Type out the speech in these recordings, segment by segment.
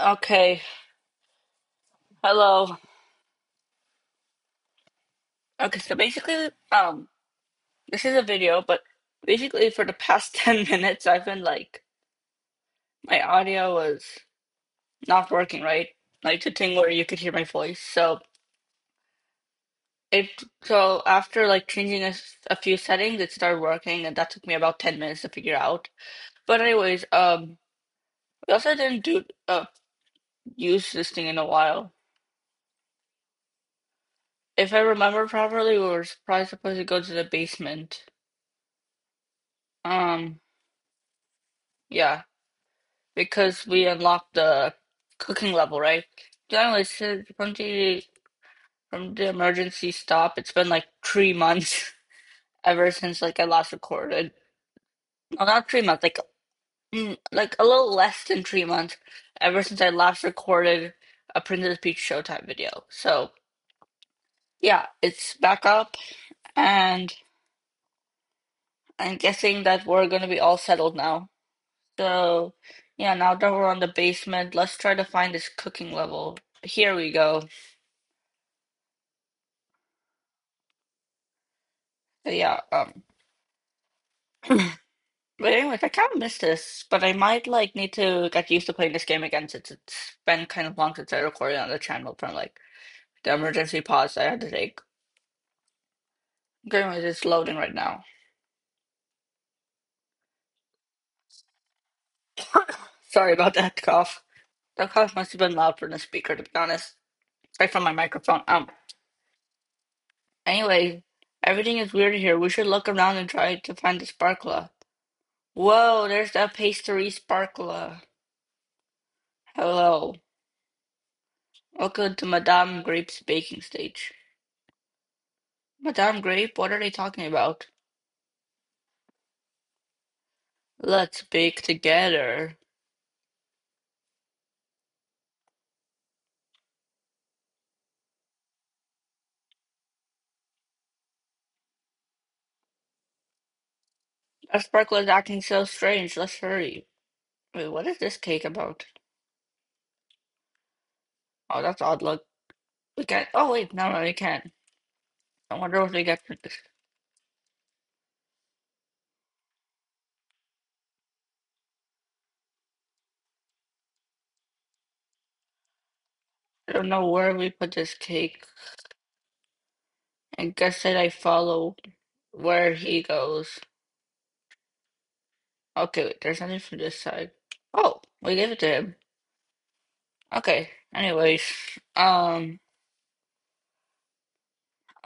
Okay, hello. Okay, so basically, um, this is a video, but basically for the past 10 minutes, I've been like, my audio was not working, right? Like the thing where you could hear my voice. So it, so after like changing a, few settings, it started working, and that took me about 10 minutes to figure out. But anyways, um, we also didn't do, uh, use this thing in a while. If I remember properly, we were probably supposed to go to the basement. Um, yeah. because we unlocked the cooking level, right? Generally, since from the from the emergency stop, it's been like three months ever since like I last recorded. No, not three months, like mm, like a little less than three months ever since I last recorded a Princess Peach Showtime video. So yeah, it's back up, and I'm guessing that we're gonna be all settled now. So yeah, now that we're on the basement, let's try to find this cooking level. Here we go. So yeah, um. But anyways, I kind of miss this, but I might like need to get used to playing this game again since it's been kind of long since I recorded on the channel from like the emergency pause I had to take. Anyways, it's loading right now. Sorry about that cough. That cough must have been loud from the speaker, to be honest. Right from my microphone. Um. Anyway, everything is weird here. We should look around and try to find the sparkler. Whoa, there's a pastry sparkler. Hello. Welcome to Madame Grape's baking stage. Madame Grape, what are they talking about? Let's bake together. That sparkle is acting so strange. Let's hurry. Wait, what is this cake about? Oh, that's odd. Look, we can't. Oh wait, no, no, we can't. I wonder what we get for this. I don't know where we put this cake. I guess that I follow where he goes. Okay, wait, there's nothing from this side. Oh, we gave it to him. Okay. Anyways, um.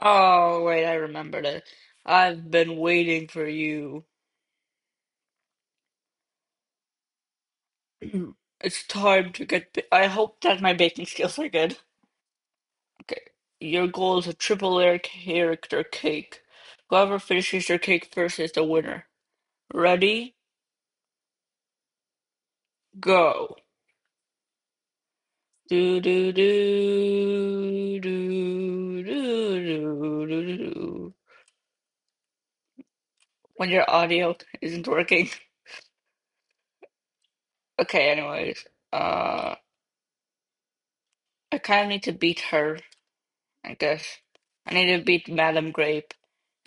Oh wait, I remembered it. I've been waiting for you. It's time to get. I hope that my baking skills are good. Okay. Your goal is a triple layer character cake. Whoever finishes your cake first is the winner. Ready? Go. Do do do do do do do do. do. When your audio isn't working. Okay, anyways. Uh I kinda need to beat her, I guess. I need to beat Madame Grape.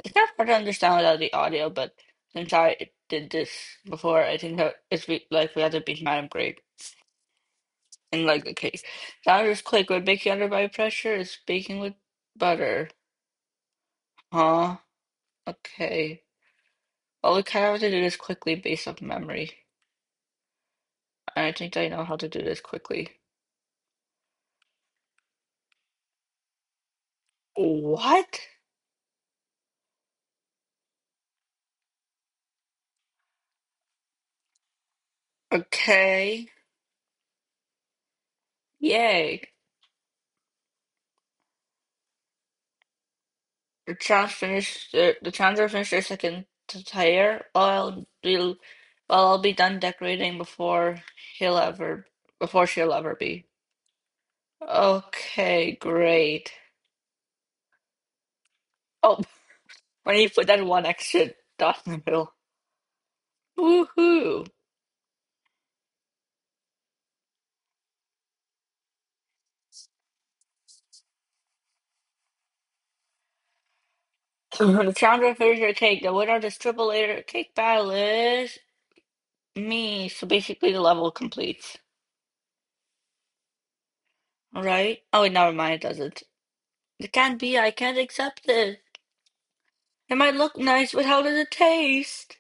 It's kind of hard to understand without the audio, but since I did this before, I think that it's be- like we have to beat Madame Grape in like the case. Sounders click when baking under by pressure is baking with butter. Huh? Okay. All we kind of have to do this quickly based off memory. I think I know how to do this quickly. What? Okay. Yay. The Chance finished their, the Challenger finished their second tire. I'll be well, I'll be done decorating before he'll ever before she'll ever be. Okay, great. Oh, when you put that one extra dot in the middle. Woohoo! Finishes your cake. The winner of this triple layer cake battle is me. So basically, the level completes. Alright? Oh, wait, never mind. It doesn't. It can't be. I can't accept it. It might look nice, but how does it taste?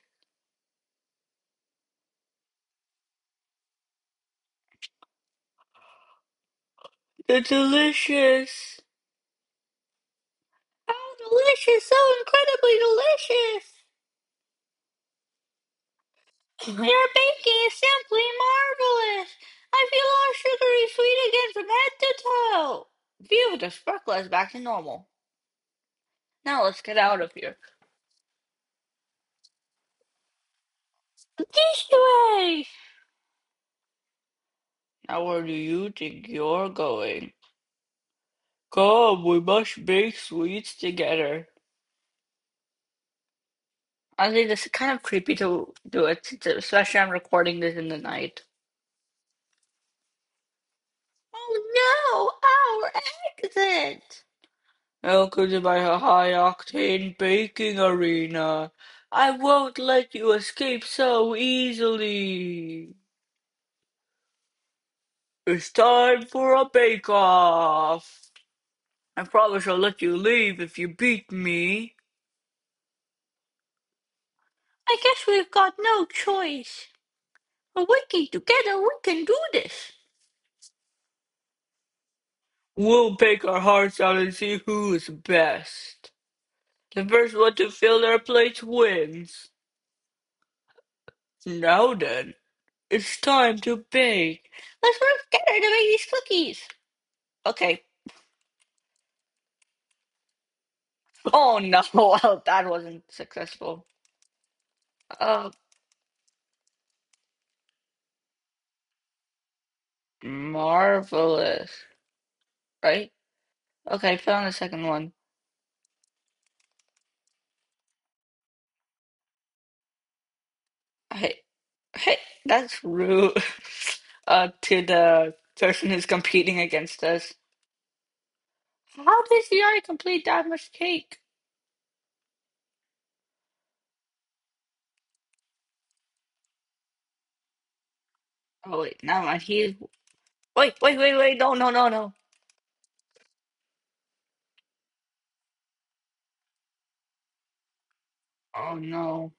It's delicious. Delicious. So incredibly delicious. Mm-hmm. Your baking is simply marvelous. I feel all sugary sweet again from head to toe. Phew, the sparkle is back to normal. Now let's get out of here. This way! Now where do you think you're going? Come, we must bake sweets together. I think this is kind of creepy to do it, since- especially I'm recording this in the night. Oh no! Our exit! Welcome to my high-octane baking arena. I won't let you escape so easily. It's time for a bake-off. I promise I'll let you leave if you beat me. I guess we've got no choice. But working together, we can do this. We'll bake our hearts out and see who is best. The first one to fill their plates wins. Now then, it's time to bake. Let's work together to make these cookies. Okay. Oh no, well, that wasn't successful. Uh, marvelous. Right? Okay, found the second one. Hey, hey, that's rude. Uh, to the person who's competing against us. How did he already complete that much cake? Oh wait, never mind. He wait, wait, wait, wait. No, no, no, no. Oh no.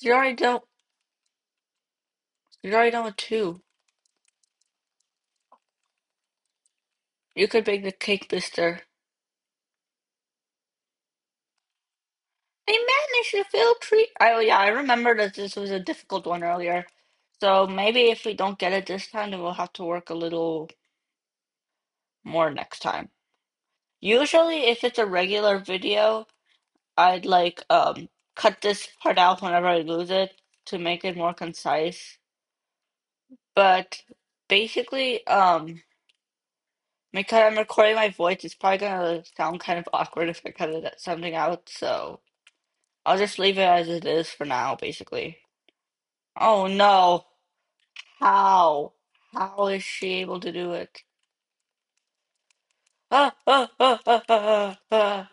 You already done. You already done with two. You could bake the cake, Mister. I managed to fill tree. Oh yeah, I remember that this was a difficult one earlier. So maybe if we don't get it this time, then we'll have to work a little more next time. Usually, if it's a regular video, I'd like um cut this part out whenever I lose it to make it more concise. But basically, um, because I'm recording my voice, it's probably gonna sound kind of awkward if I cut it, something out. So I'll just leave it as it is for now, basically. Oh no! How? How is she able to do it? Ah, ah, ah, ah, ah, ah.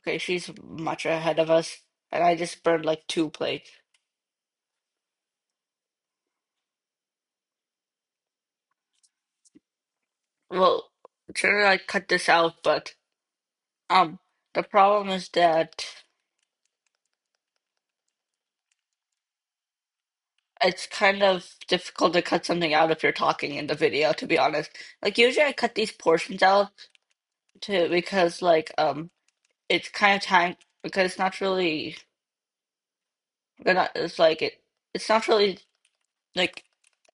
Okay, she's much ahead of us, and I just burned like two plates. Well, sure, I cut this out, but um, the problem is that it's kind of difficult to cut something out if you're talking in the video, to be honest. Like usually I cut these portions out to because like um it's kind of time because it's not really it's like it it's not really like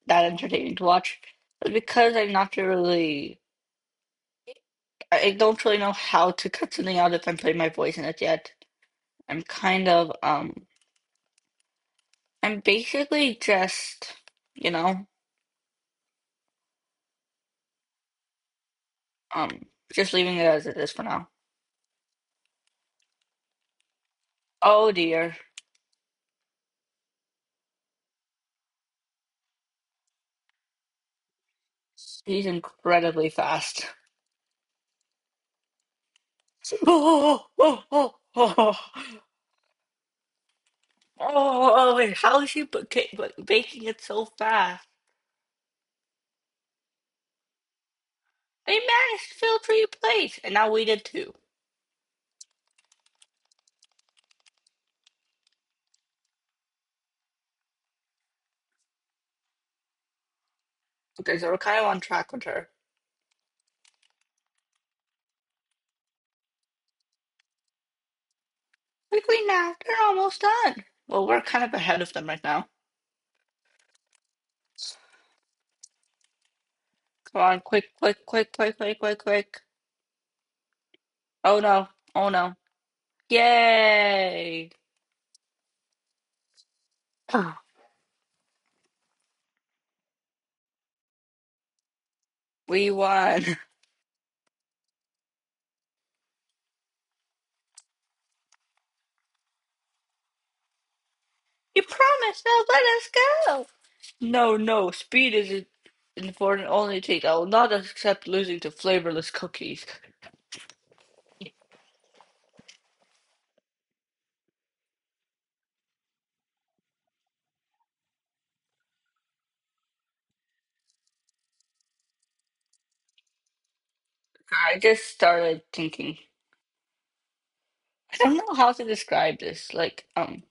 that entertaining to watch. Because I'm not really I I don't really know how to cut something out if I'm putting my voice in it yet. I'm kind of um I'm basically just you know um just leaving it as it is for now. Oh dear. He's incredibly fast. Oh, oh, oh, oh, oh, oh, wait, how is he ba- ca- ba- baking it so fast? They managed to fill three plates, and now we did too. Okay, so we're kind of on track with her. Quickly now, they're almost done. Well, we're kind of ahead of them right now. Come on, quick, quick, quick, quick, quick, quick, quick. Oh no, oh no. Yay! We won. You promised, now let us go. No, no, speed is important only take. I will not accept losing to flavorless cookies. I just started thinking. I don't know how to describe this. Like, um,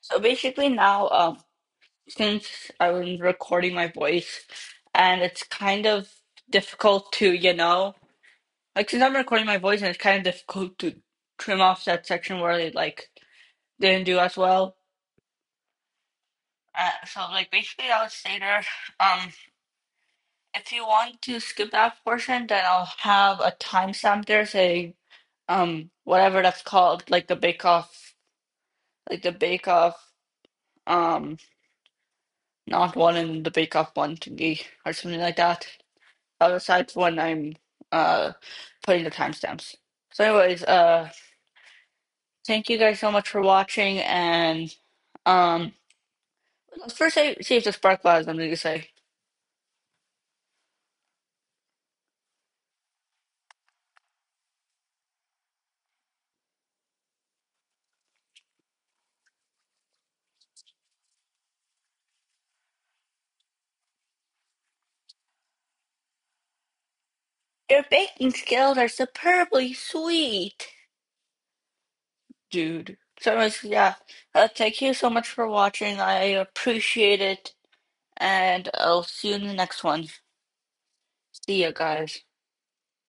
so basically now, um, since I was recording my voice, and it's kind of difficult to, you know, like since I'm recording my voice, and it's kind of difficult to trim off that section where they like didn't do as well. Uh, so like basically, I would say there, um, if you want to skip that portion, then I'll have a timestamp there saying, um, whatever that's called, like the Bake Off, like the Bake Off, um, not one in the Bake Off one thingy or something like that. I'll decide when I'm uh putting the timestamps. So, anyways, uh, thank you guys so much for watching, and um, let's first say, see if the spark flies. I'm to say. Your baking skills are superbly sweet, dude. So, anyways, yeah, uh, thank you so much for watching. I appreciate it, and I'll see you in the next one. See ya, guys.